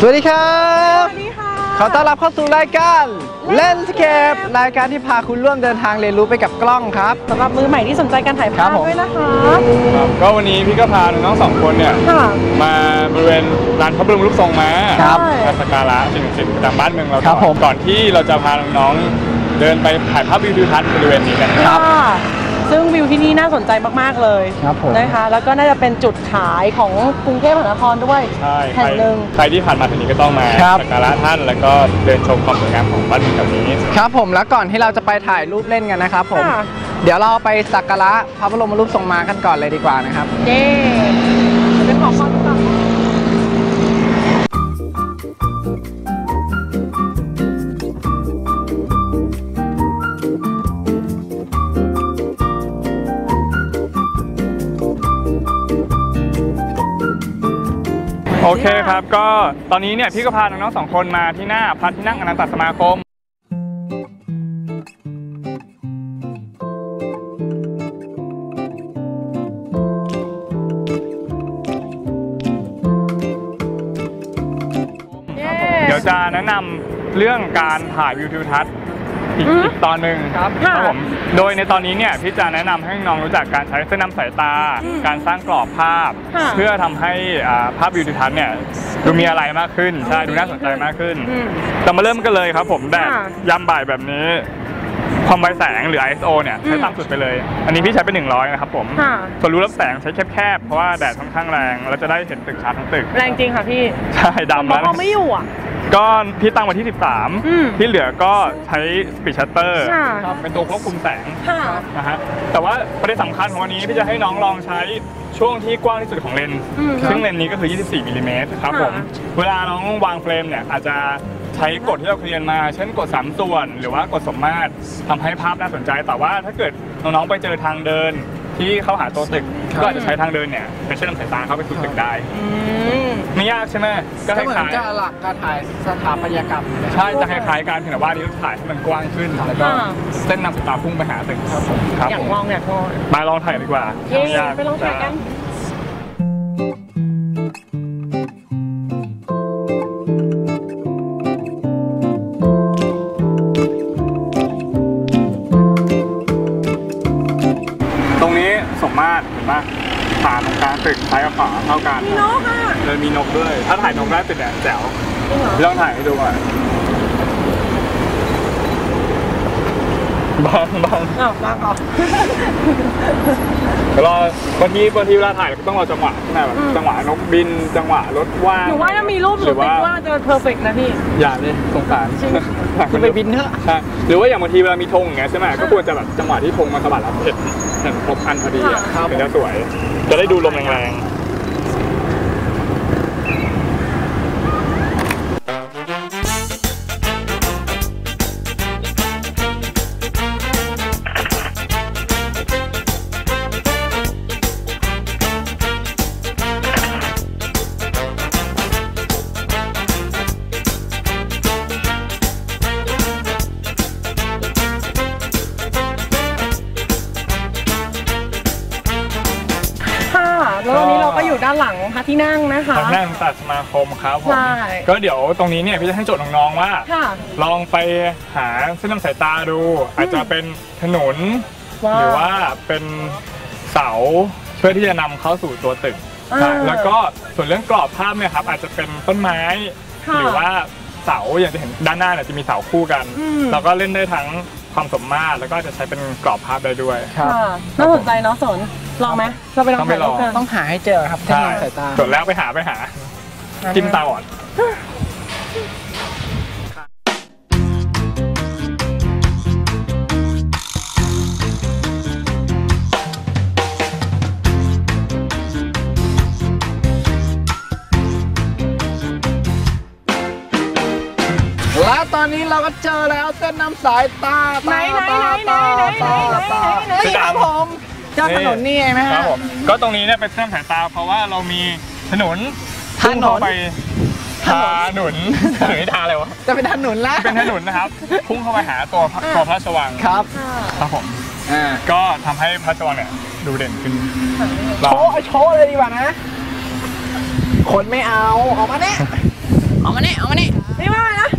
สวัสดีครับ สวัสดีค่ะ ขอต้อนรับเข้าสู่รายการเล่นสเคปรายการที่พาคุณร่วมเดินทางเรียนรู้ไปกับกล้องครับ สำหรับมือใหม่ที่สนใจการถ่ายครัภาบพผมด้วยนะคะครับก็วันนี้พี่ก็พาน้องๆสองคนเนี่ยค่ะ มาบริเวณร้านพระบรมรูปทรงม้าครับมาสักการะสิ่งศักดิ์สิทธิ์ประจำบ้านเมืองเราครับก่อนผม ก่อนที่เราจะพาน้องๆเดินไปถ่ายภาพวิวทิวทัศน์บริเวณนี้กันครับ ค่ะ ซึ่งวิวที่นี่น่าสนใจมากๆเลยครับผม นะคะ แล้วก็น่าจะเป็นจุดขายของกรุงเทพมหานครด้วยใช่ใครแห่งหนึ่ง ใครที่ผ่านมาทางนี้ก็ต้องมาครับ สักการะท่าน แล้วก็เดินชมความสวยงามของบ้านเมืองแถวนี้ ครับผมแล้วก่อนที่เราจะไปถ่ายรูปเล่นกันนะครับผม ค่ะ เดี๋ยวเราไปสักการะพระบรมรูปทรงม้ากันก่อนเลยดีกว่านะครับ เย้เดี๋ยวไปขอพรก่อนโอเคครับ ก็ตอนนี้เนี่ยพี่ก็พาน้องๆสองคนมาที่หน้าพระที่นั่งอนันตสมาคมเย้เดี๋ยวจะแนะนำเรื่องการถ่ายวิวทิวทัศน์ อีกอืมอีกตอนหนึ่งครับค่ะผมโดยในตอนนี้เนี่ยพี่จะแนะนำให้น้องรู้จักการใช้เส้นนำสายตา อืมการสร้างกรอบภาพ ค่ะเพื่อทำให้อ่าภาพวิวทิวทัศน์เนี่ยดูมีอะไรมากขึ้นใช่ดูน่าสนใจมากขึ้นอืมเรามาเริ่มกันเลยครับผมแดดค่ะ ยามบ่ายแบบนี้ ความไวแสงหรือ ISO เนี่ยใช้อืมต่ำสุดไปเลย อันนี้พี่ใช้เป็น 100 นะครับผม ค่ะ ส่วนรูรับแสงใช้แคบๆ เพราะว่าแดดค่อนข้างแรง เราจะได้เห็นตึกชัดทั้งตึก แรงจริงค่ะพี่ใช่ ดำเพราะแล้วเขาไม่อยู่อะ ก็พี่ตั้งไว้ที่ อืม13 ที่เหลือก็ใช้ speed shutter ค่ะเป็นตัวควบคุมแสงค่ะ นะฮะแต่ว่าประเด็นสำคัญของวันนี้พี่จะให้น้องลองใช้ช่วงที่กว้างที่สุดของเลนส์อืมซึ่งเลนส์นี้ก็คือ 24มิลลิเมตรครับผมค่ะเวลาน้องวาง frame เนี่ยอาจจะใช้กฎที่เราเรียนมา เช่นกฎ3ส่วน หรือว่ากฎสมมาตรทำให้ภาพน่าสนใจ แต่ว่าถ้าเกิดน้องๆไปเจอทางเดินที่เข้าหาตัวตึก ก็อาจจะใช้ทางเดินเนี่ยเป็นเส้นนำสายตาเข้าไปสู่ตึกได้ อืม ไม่ยากใช่ไหมก็คก็เหมือนล้ายจะหลักการถ่ายสถาปัตยกรรมๆใช่จะคล้ายๆกันเพียงแต่ว่าอันนี้ถ่ายให้มันกว้างขึ้นแล้วก็ค่ะเส้นนำสายตาพุ่งไปหาตึกครับผมครับอยาผกมลองอยากลองมาลองถ่ายดีกว่าเย้ม่ยากไปลองถ่ายกัน ซ้ายกับขวาเท่ากันมีนกอะเลยมีนกด้วย ถ้าถ่ายนกได้ติดเนี่ยแจ๋วจริงเหรอพี่ต้องถ่ายให้ดูอะบางบางอ้าวลางออกแล้วก็บางทีบางทีเวลาถ่ายก็ต้องรอจังหวะใช่ไหมแบบอืมจังหวะนกบิน จังหวะรถว่างหนูว่าถ้ามีรูปหหนูรือคิว่าดว่าจะเพอร์เฟกนะพี่ อย่าเลยสงสารจริงคือไปบินเถอะใช่หรือว่าอย่างบางทีเวลามีธงอย่างเงี้ยใช่ไหมก็ควรจะแบบจังหวะที่ธงมาสะบัดแล้วเห็นเห็น ครบอันพอดีอะครับถึงจะสวย จะได้ดูลมแรงค่ ด้านหลังพระที่นั่งนะคะๆทางนั่งตัดสมาคมครับผม ใช่ ก็เดี๋ยวตรงนี้เนี่ยพี่จะให้โจทย์น้องๆว่า ค่ะ ลองไปหาเส้นนำสายตาดู อาจจะเป็นถนน ว้าวหรือว่าเป็นเสาเพื่อที่จะนำเข้าสู่ตัวตึกอ่าใช่แล้วก็ส่วนเรื่องกรอบภาพเนี่ยครับอาจจะเป็นต้นไม้ ค่ะหรือว่าเสาอย่างที่เห็นด้านหน้าเนี่ยจะมีเสาคู่กัน อืม เราก็เล่นได้ทั้ง ความสมมาตรแล้วก็จะใช้เป็นกรอบภาพได้ด้วย ครับค่ะน่าสนใจเนาะสนลองไหมเราไปลองต้องไปถ่ายรูปลองกัน ต้องหาให้เจอครับเส้นใช่ทางสายตาส่วนแล้วไปหาไปหาจิ้มตาอ่อน อนนี้เราก็เจอแล้วเส้นน้ำสายตาไหนตาไหนตาไหนตาไหนตาไหนตาไหนเฮ้ยครับผมเจ้าถนนนี่เองไหมคฮะรับผมก็ตรงนี้เนี่ยเป็นเส้นสายตาเพราะว่าเรามีถนนถนนพุ่งเข้าไปทาหนุนถนนที่ทาอะไรวะ จะเป็นถนนแล้วเป็นถนนนะครับ พุ่งเข้าไปหาตัวพระตัวพระราชวังครับครับผม อ่าก็ทำให้พระราชวังเนี่ยดูเด่นขึ้นโชว์เอาโชว์เลยดีกว่านะคนไม่เอาออกมาเนี่ยออกมาเนี่ยออกมาเนี่ยนี่ว่านะ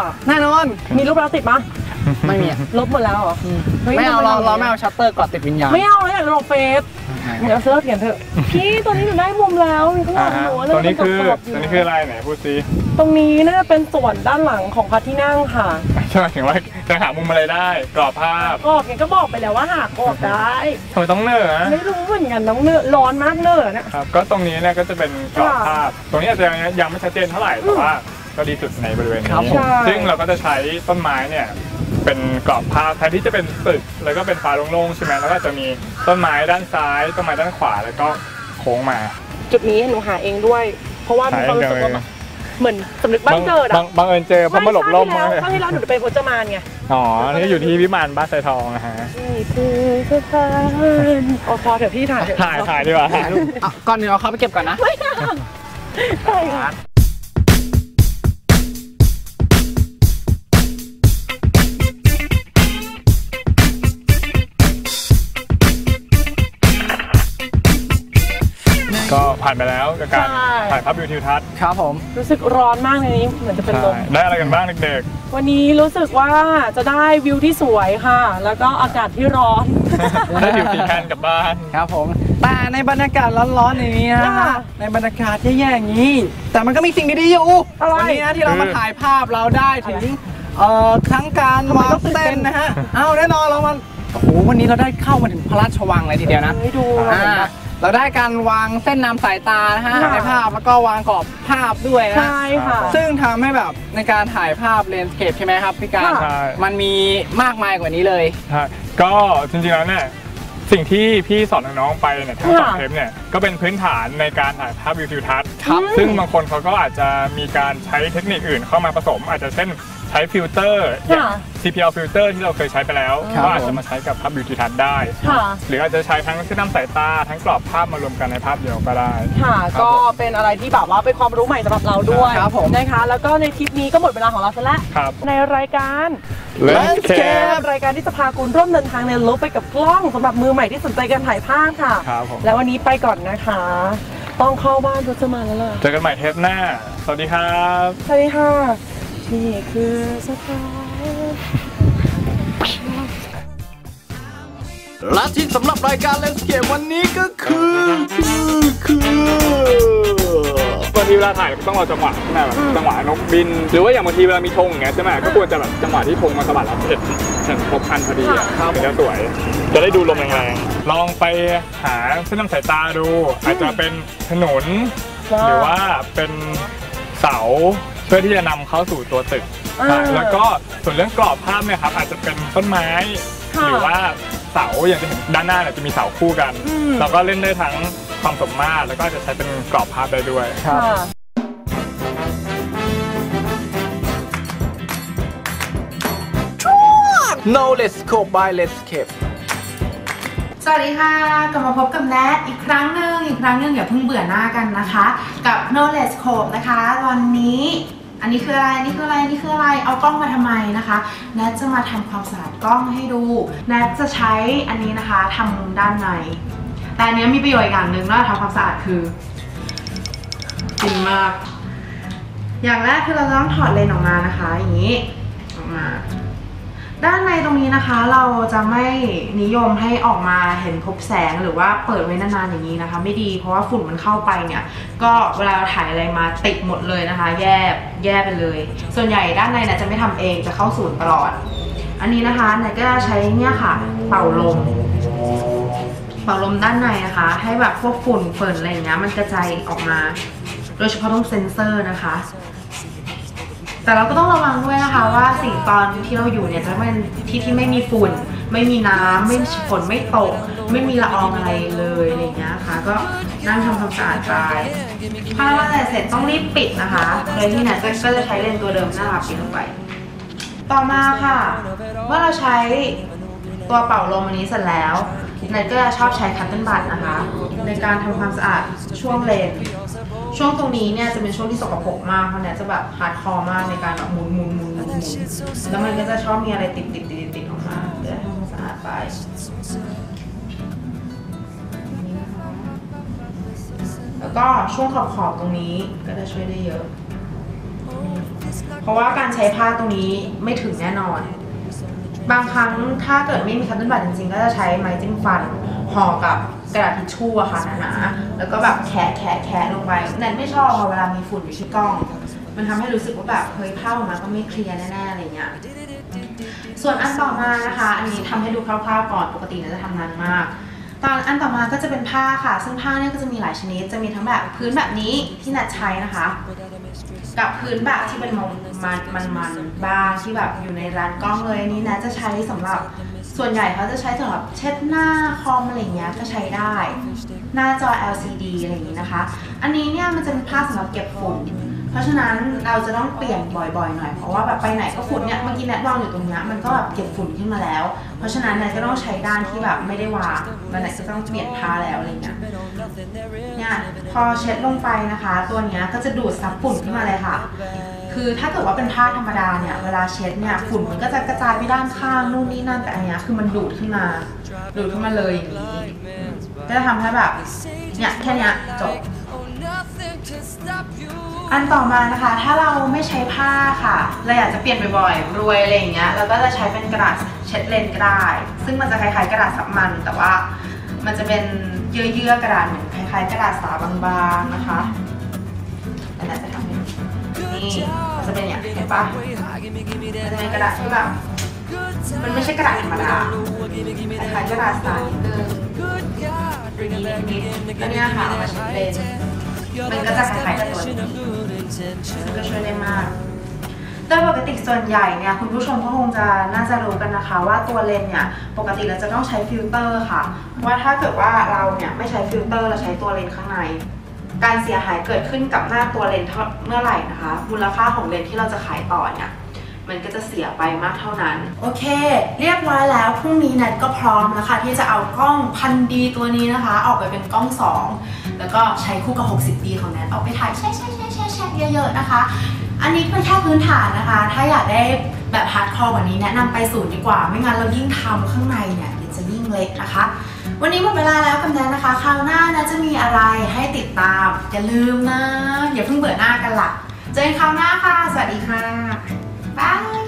อะ แน่นอน มีรูปเราติดปะไม่มีอะลบหมดแล้วเหรอฮ้ยไม่เอาทำเราเราย่งไม่งี้ยเอาชัตเตอร์กอดติดวิญญาณไม่เอาเลยอยากลงเฟซเดี๋ยวเสื้อเขียนเถอะ พี่ตัวนี้หนูได้มุมแล้วมีข้างหอ่าลังฮะหนูตรงนี้คือเลยตรงนี้คืออะไรไหนพูดซิตรงนี้น่าจะเป็นส่วนด้านหลังของพระที่นั่งค่ะ ใช่ไหมถึงว่าจะหามุมอะไรได้กรอบภาพกรอบเนี่ยก็บอกไปแล้วว่าหากออกได้ ทำไมต้องเนื้อไม่รู้เหมือนกันน้องเนื้อร้อนมากเนื้อเนี่ย ครับก็ตรงนี้เนี่ยก็จะเป็นกรอบภาพ ตรงนี้อาจจะยังไม่ชัดเจนเท่าไหร่แต่ว่า ก็ดีสุดในบริเวณครับนี้ผมใช่ซึ่งเราก็จะใช้ต้นไม้เนี่ยเป็นกรอบภาพแทนที่จะเป็นตึกแล้วก็เป็นฟ้าโล่งๆใช่ไหมแล้วก็จะมีต้นไม้ด้านซ้ายต้นไม้ด้านขวาแล้วก็โค้งมาจุดนี้หนูหาเองด้วย เพราะว่ามีความรู้สึกว่าหาเองเลยเหมือนสำนึกบ้านเกิดบาอะงบังเอิญเจอเพราะมาหลบร่มครั้มางกที่เลยแล้วครั้งที่แล้วหนูไปพจมานไงอ๋อนี่อยู่ที่วิมานบ้านไทรทองนะฮะนี่คือสถานโอ้พอเถอะพี่ถ่ายเถอะถ่ายถ่ายดีกว่าถ่ายรูป อะก่อนเดี๋ยวเอาเขาไปเก็บก่อนนะไม่เอาใช่ค่ะานไปแล้วกับการถ่ายภาพวิวทิวทัศน์ครับผม รู้สึกร้อนมากในนี้เหมือนจะเป็นลมได้อะไรกันบ้างเด็กวันนี้รู้สึกว่าจะได้วิวที่สวยค่ะ แล้วก็อากาศที่ร้อน ๆได้ผิวสีแทนกลับบ้าน ครับผม แต่ในบรรยากาศร้อนๆอย่างนี้นะ ค่ะฮะในบรรยากาศแย่ๆอย่างนี้ แต่มันก็มีสิ่งดีๆอยู่อะไรวันี้นะที่เรามาคือถ่ายภาพเราได้ถึงเอ่อทั้งการวางทำไมต้องตื่นเต้เต้นนนะฮะ เอาแน่นอนเรามันโอ้โหวันนี้เราได้เข้ามาถึงพระราชวังเลยทีเดียวนะ ให้ดูอ่าเราได้การวางเส้นนำสายตานะฮะค่ะ ในภาพแล้วก็วางกรอบภาพด้วยนะใช่ค่ะ ซึ่งทำให้แบบในการถ่ายภาพเลนสเคปใช่ไหมครับพี่การค่ะ ใช่ มันมีมากมายกว่านี้เลย ใช่ก็จริงๆแล้วเนี่ยสิ่งที่พี่สอนน้องๆไปเนี่ยทั้งสองค่ะเทปเนี่ยก็เป็นพื้นฐานในการถ่ายภาพวิวทิวทัศน์ครับซึ่งบางคนเขาก็อาจจะมีการใช้เทคนิคอื่นเข้ามาผสม อาจจะเช่น ใช้ฟิลเตอร์อย่างค่ะ CPL ฟิลเตอร์ที่เราเคยใช้ไปแล้วครับก็อาจจะมาใช้กับภาพวิวทิวทัศน์ได้ ค่ะ หรืออาจจะใช้ทั้งเส้นนำสายตาทั้งกรอบภาพมารวมกันในภาพเดียวก็ได้ ค่ะ ก็เป็นอะไรที่แบบว่าเป็นความรู้ใหม่สำหรับเราด้วยครับผม นะคะ แล้วก็ในคลิปนี้ก็หมดเวลาของเราซะแล้ว ครับ ในรายการ Landscape รายการที่จะพาคุณร่วมเดินทางในลบไปกับกล้องสำหรับมือใหม่ที่สนใจการถ่ายภาพค่ะ ครับผม แล้ววันนี้ไปก่อนนะคะ ต้องเข้าบ้านรถมาแล้วล่ะ เจอกันใหม่เทปหน้า สวัสดีครับ สวัสดีค่ะ นี่คือสถานและที่สำหรับรายการเลนสเคปวันนี้ก็คือคือคือบางทีเวลาถ่ายต้องเอาจังหวะใช่ไหมแบบจังหวะนกบิน หรือว่าอย่างบางทีเวลามีธงอย่างเงี้ยใช่ไหมก็ควรจะแบบจังหวะที่ธงมาสะบัดแล้วเห็นเห็นครบอันพอดีอะถึงจะสวย จะได้ดูลมแรงๆลองไปหาเส้นนำสายตาดู อาจจะเป็นถนน หรือว่าเป็นเสาเพื่อที่จะนำเข้าสู่ตัวตึกอ่าใช่แล้วก็ส่วนเรื่องกรอบภาพเนี่ยครับอาจจะเป็นต้นไม้ ค่ะ หรือว่าเสาอย่างที่เห็นด้านหน้าเนี่ยจะมีเสาคู่กัน อืมเราก็เล่นได้ทั้งความสมมาตรแล้วก็จะใช้เป็นกรอบภาพได้ด้วยค่ะ Knowledge Scope by Landscape สวัสดีค่ะกลับมาพบกับแนทอีกครั้งหนึ่งอีกครั้งหนึ่งอย่าเพิ่งเบื่อหน้ากันนะคะ กับ Knowledge Scope นะคะ วันนี้ อันนี้คืออะไรอันนี้คืออะไรอันนี้คืออะไร เอากล้องมาทำไมนะคะ แนทจะมาทำความสะอาดกล้องให้ดู แนทจะใช้อันนี้นะคะทำมุมด้านใน แต่อันนี้มีประโยชน์อีกอย่างหนึ่งนอกจากทำความสะอาดคือฟินมาก อย่างแรกคือเราจะต้องถอดเลนส์ออกมานะคะ อย่างนี้ออกมา ด้านในตรงนี้นะคะเราจะไม่นิยมให้ออกมาเห็นพบแสงหรือว่าเปิดไว้นานๆอย่างนี้นะคะ ไม่ดีเพราะว่าฝุ่นมันเข้าไปเนี่ยก็เวลาเราถ่ายอะไรมาติดหมดเลยนะคะ แยบแยบไปเลย ส่วนใหญ่ด้านในเนี่ยจะไม่ทำเองจะเข้าศูนย์ตลอด อันนี้นะคะไหนก็จะใช้เนี่ยค่ะ เป่าลม เป่าลมด้านในนะคะ ให้แบบพวกฝุ่นเฟิร์นอะไรอย่างเงี้ยมันกระจายออกมา โดยเฉพาะตรงเซนเซอร์นะคะ แต่เราก็ต้องระวังด้วยนะคะว่าสิ่งตอนที่เราอยู่เนี่ยจะเป็นที่ที่ไม่มีฝุ่น ไม่มีน้ำไม่ฝนไม่ตก ไม่มีละอองอะไรเลยอะไรเงี้ยค่ะ ก็นั่งทำความสะอาดไปพอเราเช็ดเสร็จต้องรีบปิดนะคะโดยที่เนี่ยก็จะใช้เลนส์ตัวเดิมหน้ารับปิดลงไป ต่อมาค่ะเมื่อเราใช้ตัวเป่าลมอันนี้เสร็จแล้วแนทก็จะชอบใช้ cotton bud นะคะ ในการทำความสะอาดช่วงเลนส์ ช่วงตรงนี้เนี่ยจะเป็นช่วงที่สกปรกมากเพราะเนี่ยจะแบบ hardcore มากในการแบบหมุนหมุนหมุนหมุนหมุนแล้วมันก็จะชอบมีอะไรติดติดติดติดออกมาเดี๋ยวทำความสะอาดไปแล้วก็ช่วงขอบขอบตรงนี้ก็จะช่วยได้เยอะ เพราะว่าการใช้ผ้าตรงนี้ไม่ถึงแน่นอน บางครั้งถ้าเกิดไม่มีคัตเติ้ลบัตจริงๆ ก็จะใช้ไม้จิ้มฟันห่อกับ กระดาษทิชชู่อะค่ะหนาๆแล้วก็แบบแคะแคะแคะลงไปแนนไม่ชอบค่ะเวลามีฝุ่นอยู่ที่กล้อง มันทำให้รู้สึกว่าแบบเฮ้ยผ้าออกมาก็ไม่เคลียร์แน่ๆอะไรเงี้ยส่วนอันต่อมานะคะ อันนี้ทำให้ดูคร่าวๆก่อนปกติเนยจะทำนานมากตอนอันต่อมาก็จะเป็นผ้าค่ะ ซึ่งผ้าเนี่ยก็จะมีหลายชนิด จะมีทั้งแบบพื้นแบบนี้ที่นัดใช้นะคะ กับพื้นแบบที่เป็นมันมันมันมันบ้างที่แบบอยู่ในร้านกล้องเลยอันนี้นะจะใช้สำหรับ ส่วนใหญ่เขาจะใช้สำหรับเช็ดหน้าคอมอะไรเงี้ยก็ใช้ได้ หน้าจอ LCD อะไรอย่างงี้นะคะ อันนี้เนี่ยมันจะเป็นผ้าสำหรับเก็บฝุ่น เพราะฉะนั้นเราจะต้องเปลี่ยนบ่อยๆหน่อยเพราะว่าแบบไปไหนก็ฝุ่นเนี่ยเมื่อกี้แนทวางอยู่ตรงเนี้ยมันก็แบบเก็บฝุ่นขึ้นมาแล้ว เพราะฉะนั้นแนทก็ต้องใช้ด้านที่แบบไม่ได้วางวันไหนจะต้องเปลี่ยนผ้าแล้วอะไรเงี้ยเนี่ยพอเช็ดลงไปนะคะ ตัวเนี้ยก็จะดูดซับฝุ่นขึ้นมาเลยค่ะ คือถ้าเกิดว่าเป็นผ้าธรรมดาเนี่ยเวลาเช็ดเนี่ยฝุ่นมันก็จะกระจายไปด้านข้างนู่นนี่นั่นแต่อันเนี้ยคือมันดูดขึ้นมาดูดขึ้นมาเลยอย่างนี้ก็จะทำให้แบบเนี่ยแค่นี้จบอันต่อมานะคะ ถ้าเราไม่ใช้ผ้าค่ะ เราอยากจะเปลี่ยนบ่อยๆรวยอะไรอย่างเงี้ยเราก็จะใช้เป็นกระดาษเช็ดเลนก็ได้ ซึ่งมันจะคล้ายๆกระดาษซับมัน แต่ว่ามันจะเป็นเยื่อๆกระดาษเหมือนคล้ายๆ กระดาษสาบางๆนะคะ นี่มันจะเป็นอย่างเห็นปะมันเป็นกระดาษที่แบบมันไม่ใช่กระดาษธรรมดาคล้ายกระดาษสานิดนึงนิดๆแล้วเนี่ยค่ะเอามาเช็ดเลนมันก็จะคล้ายๆกับตัวนี้มันก็ช่วยได้มากโดยปกติส่วนใหญ่เนี่ยคุณผู้ชมก็คงจะน่าจะรู้กันนะคะ ว่าตัวเลนส์เนี่ยปกติเราจะต้องใช้ฟิลเตอร์ค่ะเพราะว่าถ้าเกิดว่าเราเนี่ยไม่ใช้ฟิลเตอร์เราใช้ตัวเลนส์ข้างใน การเสียหายเกิดขึ้นกับหน้าตัวเลนส์เมื่อไหร่นะคะ มูลค่าของเลนส์ที่เราจะขายต่อเนี่ยมันก็จะเสียไปมากเท่านั้น โอเค เรียบร้อยแล้วพรุ่งนี้แนทก็พร้อมแล้วค่ะที่จะเอากล้องพัน D ตัวนี้นะคะ ออกไปเป็นกล้อง 2 แล้วก็ใช้คู่กับ 60 D ของแนทออกไปถ่ายแชะแชะแชะแชะแชะเยอะๆนะคะ อันนี้เป็นแค่พื้นฐานนะคะ ถ้าอยากได้แบบ hardcore กว่านี้แนะนำไปศูนย์ดีกว่า ไม่งั้นเรายิ่งทำข้างในเนี่ยจะยิ่งเละนะคะ วันนี้หมดเวลาแล้วกับแนทนะคะ คราวหน้านะจะมีอะไรให้ติดตาม อย่าลืมนะ อย่าเพิ่งเบื่อหน้ากันล่ะเจอกันคราวหน้าค่ะ สวัสดีค่ะ bye